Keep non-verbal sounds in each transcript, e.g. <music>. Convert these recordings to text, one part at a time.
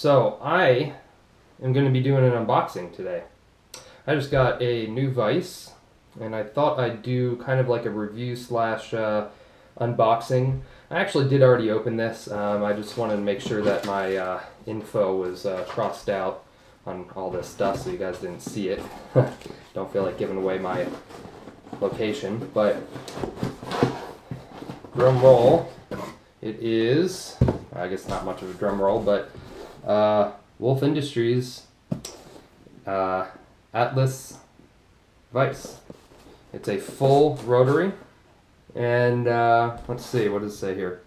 So I am going to be doing an unboxing today. I just got a new Vice, and I thought I'd do kind of like a review slash uh, unboxing. I actually did already open this. Um, I just wanted to make sure that my uh, info was uh, crossed out on all this stuff so you guys didn't see it. <laughs> Don't feel like giving away my location, but drum roll. It is, I guess not much of a drum roll, but uh, Wolff Industries uh, Atlas Vice. It's a full rotary, and uh, let's see, what does it say here?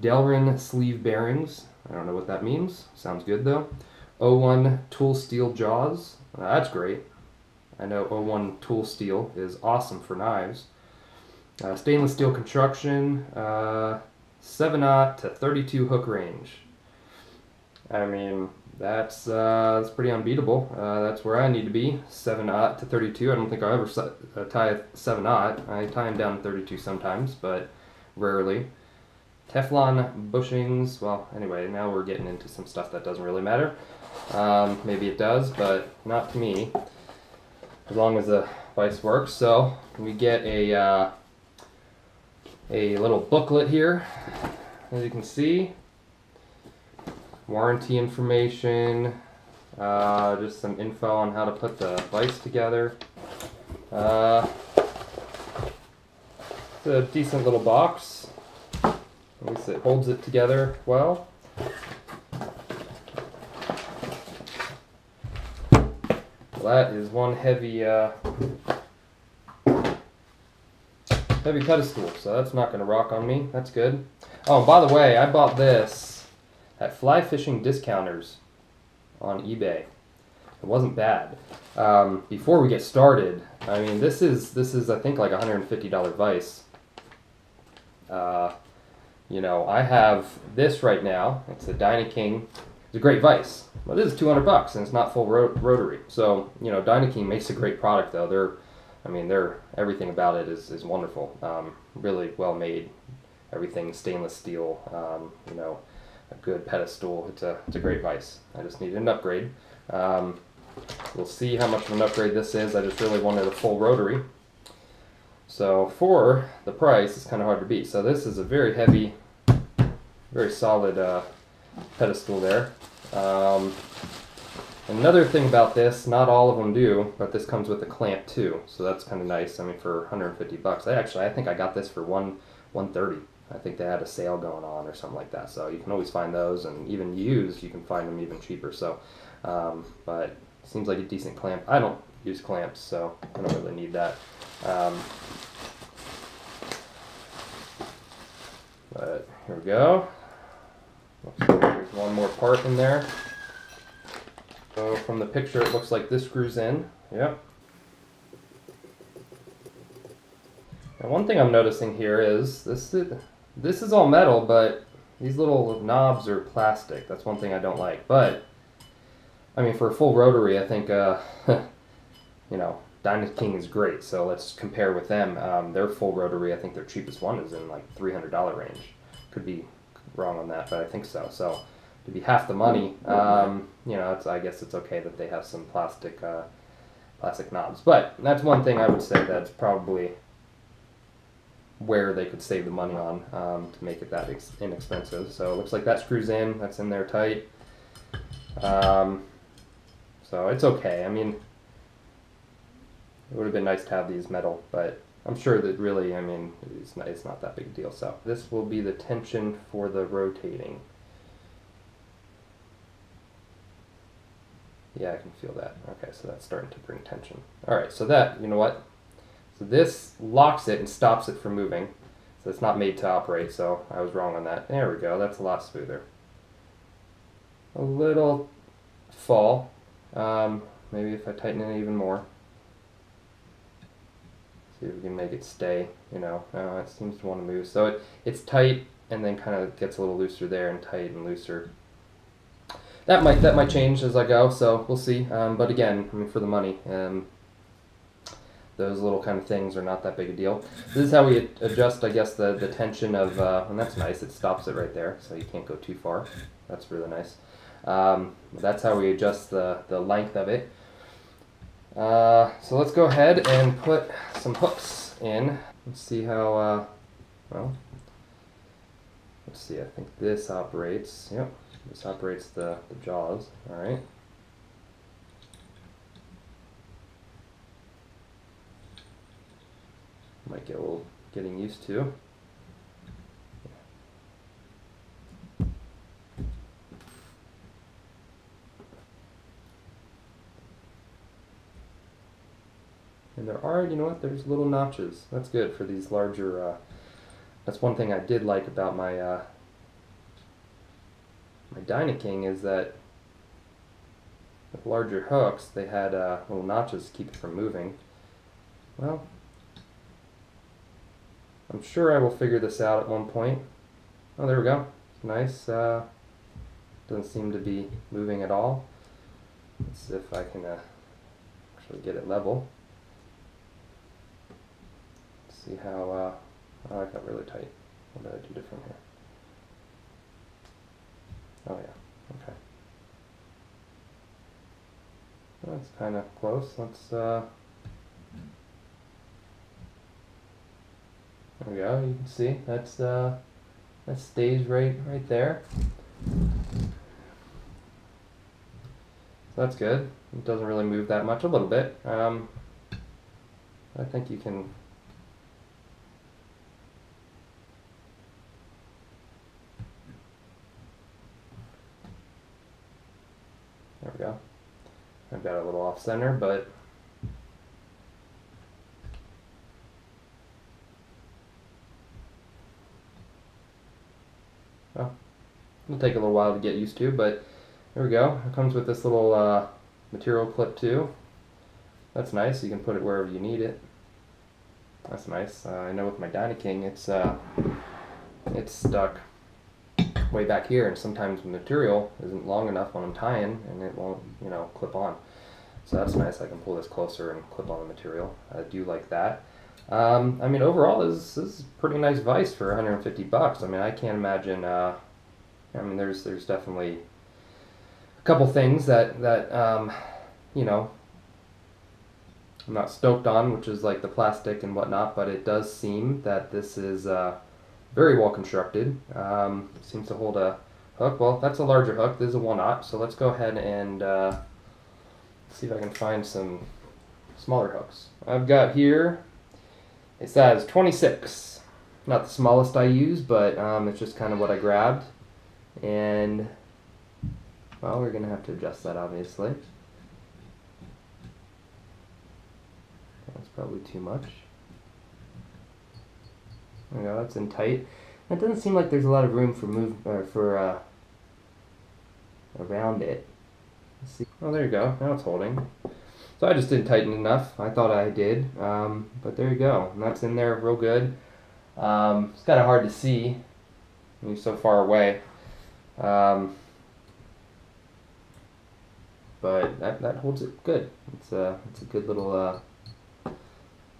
Delrin sleeve bearings. I don't know what that means. Sounds good though. O1 tool steel jaws. that's great. I know O1 tool steel is awesome for knives. Uh, stainless steel construction, uh, 7 to 32 hook range. I mean, that's uh, that's pretty unbeatable. Uh, that's where I need to be, 7 to 32. I don't think I'll ever uh, tie 7 aught. I tie them down to 32 sometimes, but rarely. Teflon bushings, well, anyway, now we're getting into some stuff that doesn't really matter. Um, maybe it does, but not to me, as long as the vice works. So we get a, uh, a little booklet here, as you can see. Warranty information, uh, just some info on how to put the vice together. Uh, it's a decent little box. At least it holds it together well. Well, that is one heavy, uh, heavy pedestal, so that's not going to rock on me. That's good. Oh, by the way, I bought this at Fly Fishing Discounters on eBay. It wasn't bad. Um, before we get started, I mean, this is this is I think like a $150 vice. Uh, you know, I have this right now. It's a Dynaking. It's a great vice. Well, this is 200 bucks and it's not full ro rotary. So, you know, Dynaking makes a great product though. They're, I mean, they're, everything about it is, is wonderful. Um, really well made. Everything stainless steel, um, you know, a good pedestal. It's a, it's a great vise. I just needed an upgrade. Um, we'll see how much of an upgrade this is. I just really wanted a full rotary. So for the price, it's kind of hard to beat. So this is a very heavy, very solid uh, pedestal there. Um, another thing about this, not all of them do, but this comes with a clamp too, so that's kind of nice. I mean, for 150 bucks, I actually I think I got this for one 130. I think they had a sale going on or something like that. So you can always find those, and even used, you can find them even cheaper. So, um, but seems like a decent clamp. I don't use clamps, so I don't really need that. Um, but here we go. Like there's one more part in there. So from the picture, it looks like this screws in. Yep. And one thing I'm noticing here is this is, this is all metal, but these little knobs are plastic. That's one thing I don't like. But I mean, for a full rotary, I think uh, <laughs> you know Dynaking is great. So let's compare with them. Um, their full rotary, I think their cheapest one is in like $300 range. Could be wrong on that, but I think so. So to be half the money, um, you know, I guess it's okay that they have some plastic uh, plastic knobs. But that's one thing I would say that's probably where they could save the money on um, to make it that inexpensive. So it looks like that screws in. That's in there tight. Um, so it's okay. I mean, it would have been nice to have these metal, but I'm sure that really, I mean, it's not, it's not that big a deal. So this will be the tension for the rotating. Yeah, I can feel that. Okay, so that's starting to bring tension. All right, so that, you know what? So this locks it and stops it from moving. So it's not made to operate, so I was wrong on that. There we go, that's a lot smoother. A little fall. Um, maybe if I tighten it even more. See if we can make it stay, you know. Uh, it seems to want to move. So it, it's tight and then kind of gets a little looser there and tight and looser. That might that might change as I go, so we'll see. Um, but again, I mean, for the money, um, those little kind of things are not that big a deal. This is how we adjust, I guess, the, the tension of, uh, and that's nice, it stops it right there, so you can't go too far. That's really nice. Um, that's how we adjust the, the length of it. Uh, so let's go ahead and put some hooks in. Let's see how, uh, well, let's see, I think this operates, yep, this operates the, the jaws, alright. Might get little getting used to. And there are, you know what, there's little notches. That's good for these larger, uh, that's one thing I did like about my, uh, my Dynaking is that with larger hooks, they had uh, little notches to keep it from moving. Well, I'm sure I will figure this out at one point. Oh, there we go. Nice. Uh, doesn't seem to be moving at all. Let's see if I can uh, actually get it level. Let's see how, uh, oh, I got really tight. What did I do different here? Oh yeah, okay. That's kind of close. Let's, uh, There we go. You can see that's uh, that stays right right there. So that's good. It doesn't really move that much. A little bit. Um, I think you can. There we go. I've got a little off center, but It'll take a little while to get used to, but there we go. It comes with this little uh, material clip too. That's nice. You can put it wherever you need it. That's nice. Uh, I know with my Dynaking, it's uh, it's stuck way back here, and sometimes the material isn't long enough when I'm tying, and it won't, you know, clip on. So that's nice. I can pull this closer and clip on the material. I do like that. Um, I mean, overall, this, this is pretty nice vice for 150 bucks. I mean, I can't imagine uh, I mean, there's there's definitely a couple things that that um, you know I'm not stoked on, which is like the plastic and whatnot. But it does seem that this is uh, very well constructed. Um, seems to hold a hook. Well, that's a larger hook. This is a one aught. So let's go ahead and uh, see if I can find some smaller hooks. I've got here. It says 26. Not the smallest I use, but um, it's just kind of what I grabbed. And, well, we're going to have to adjust that, obviously. That's probably too much. There we go, that's in tight. It doesn't seem like there's a lot of room for move, or for, uh, around it. Let's see. Oh, there you go. Now it's holding. So I just didn't tighten enough. I thought I did. Um, but there you go. And that's in there real good. Um, it's kind of hard to see. You're so far away. Um, but that, that holds it good. It's a, it's a good little, uh,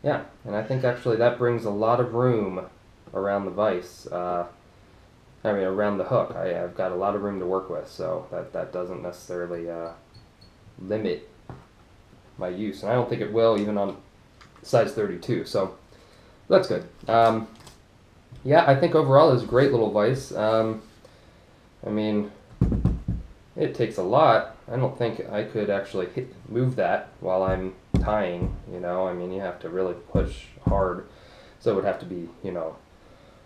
yeah, and I think actually that brings a lot of room around the vise. Uh, I mean, around the hook. I, have got a lot of room to work with, so that, that doesn't necessarily uh, limit my use. And I don't think it will even on size 32, so that's good. Um, yeah, I think overall it's a great little vise. Um, I mean, it takes a lot. I don't think I could actually hit, move that while I'm tying, you know. I mean, you have to really push hard. So it would have to be, you know,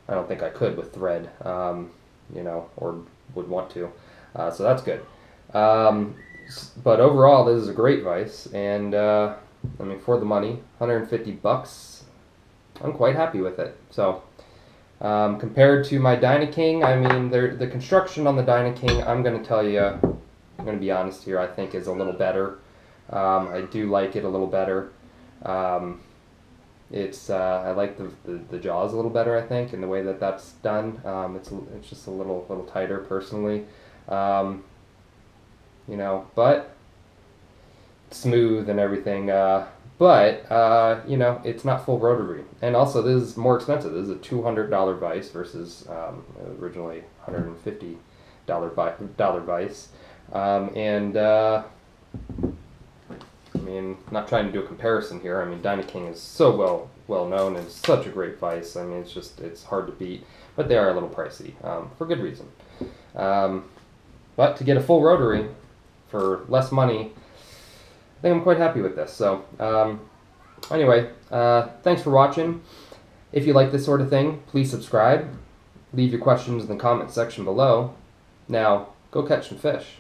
I don't think I could with thread, um, you know, or would want to. Uh, so that's good. Um, but overall, this is a great vice, and uh, I mean, for the money, 150 bucks, I'm quite happy with it. So um, compared to my Dynaking, I mean, the construction on the Dynaking, I'm going to tell you, I'm going to be honest here, I think is a little better. Um, I do like it a little better. Um, it's uh, I like the, the, the, jaws a little better, I think, and the way that that's done. Um, it's it's just a little little tighter, personally. Um, you know, but smooth and everything. Uh, but uh, you know it's not full rotary, and also this is more expensive. This is a two hundred dollar vice versus um, originally hundred and fifty dollar vise, um, and uh, I mean not trying to do a comparison here. I mean Dynaking is so well well known and such a great vice. I mean it's just it's hard to beat, but they are a little pricey um, for good reason. Um, but to get a full rotary for less money I think I'm quite happy with this. So, um, anyway, uh, thanks for watching. If you like this sort of thing, please subscribe. Leave your questions in the comment section below. Now, go catch some fish.